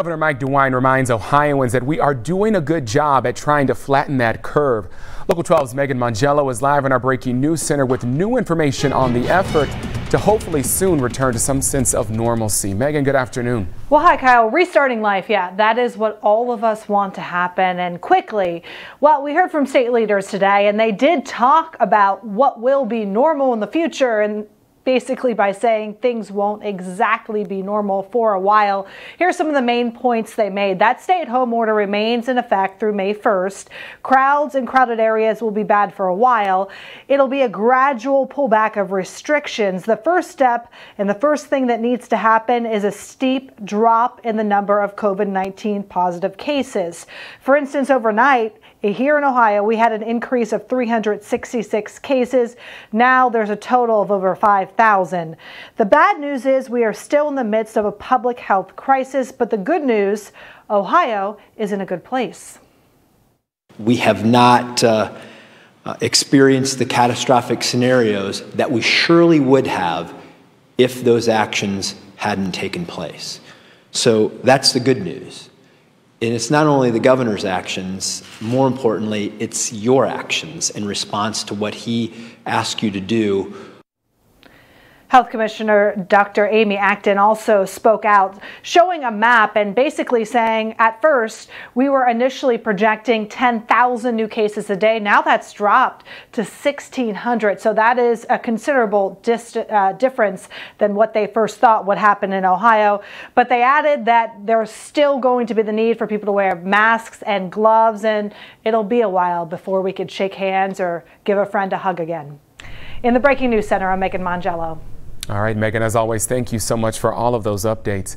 Governor Mike DeWine reminds Ohioans that we are doing a good job at trying to flatten that curve. Local 12's Megan Mongello is live in our breaking news center with new information on the effort to hopefully soon return to some sense of normalcy. Megan, good afternoon. Well, hi, Kyle. Restarting life, yeah, that is what all of us want to happen and quickly. Well, we heard from state leaders today, and they did talk about what will be normal in the future. And basically by saying things won't exactly be normal for a while. Here's some of the main points they made. That stay-at-home order remains in effect through May 1st. Crowds in crowded areas will be bad for a while. It'll be a gradual pullback of restrictions. The first step and the first thing that needs to happen is a steep drop in the number of COVID-19 positive cases. For instance, overnight, here in Ohio, we had an increase of 366 cases. Now there's a total of over 5,000. The bad news is we are still in the midst of a public health crisis, but the good news, Ohio is in a good place. We have not uh, uh, experienced the catastrophic scenarios that we surely would have if those actions hadn't taken place. So that's the good news. And it's not only the governor's actions, more importantly, it's your actions in response to what he asked you to do Health Commissioner Dr. Amy Acton also spoke out, showing a map and basically saying at first we were initially projecting 10,000 new cases a day. Now that's dropped to 1,600. So that is a considerable uh, difference than what they first thought would happen in Ohio. But they added that there's still going to be the need for people to wear masks and gloves, and it'll be a while before we could shake hands or give a friend a hug again. In the Breaking News Center, I'm Megan Mongello. All right, Megan, as always, thank you so much for all of those updates.